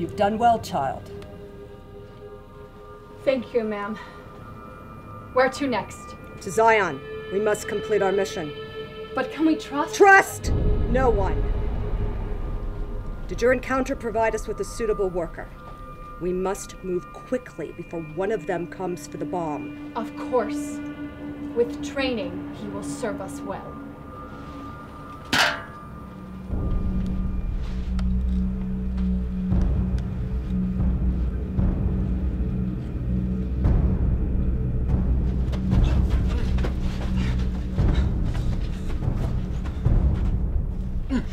You've done well, child. Thank you, ma'am. Where to next? To Zion. We must complete our mission. But can we trust? Trust no one. Did your encounter provide us with a suitable worker? We must move quickly before one of them comes for the bomb. Of course. With training, he will serve us well. Mm.